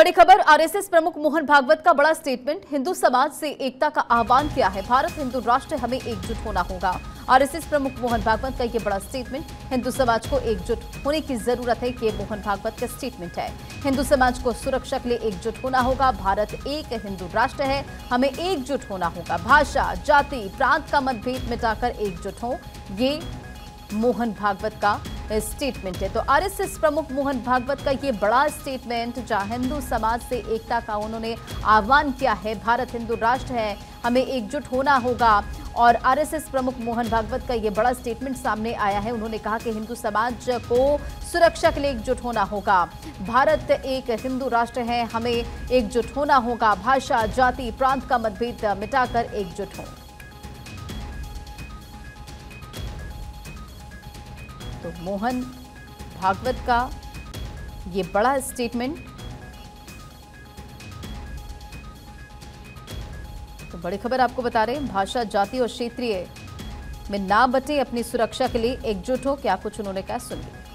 बड़ी खबर, आरएसएस प्रमुख मोहन भागवत का बड़ा स्टेटमेंट हिंदू समाज से एकता का आह्वान किया है। भारत, हिंदू राष्ट्र हमें एकजुट होना होगा। आरएसएस प्रमुख मोहन भागवत का ये बड़ा स्टेटमेंट हिंदू समाज को एकजुट होने की ज़रूरत है, ये मोहन भागवत का स्टेटमेंट है। हिंदू समाज को सुरक्षा के लिए एकजुट होना होगा। भारत एक हिंदू राष्ट्र है, हमें एकजुट होना होगा। भाषा, जाति, प्रांत का मतभेद मिटाकर एकजुट हो, ये मोहन भागवत का स्टेटमेंट है। तो आरएसएस प्रमुख मोहन भागवत का ये बड़ा स्टेटमेंट जहाँ हिंदू समाज से एकता का उन्होंने आह्वान किया है, भारत हिंदू राष्ट्र है, हमें एकजुट होना होगा। और आरएसएस प्रमुख मोहन भागवत का ये बड़ा स्टेटमेंट सामने आया है। उन्होंने कहा कि हिंदू समाज को सुरक्षा के लिए एकजुट होना होगा। भारत एक हिंदू राष्ट्र है, हमें एकजुट होना होगा। भाषा, जाति, प्रांत का मतभेद मिटाकर एकजुट हों। तो मोहन भागवत का ये बड़ा स्टेटमेंट तो बड़ी खबर आपको बता रहे हैं, भाषा, जाति और क्षेत्रीय में ना बटे अपनी सुरक्षा के लिए एकजुट हो, क्या कुछ उन्होंने कहा? सुनिए।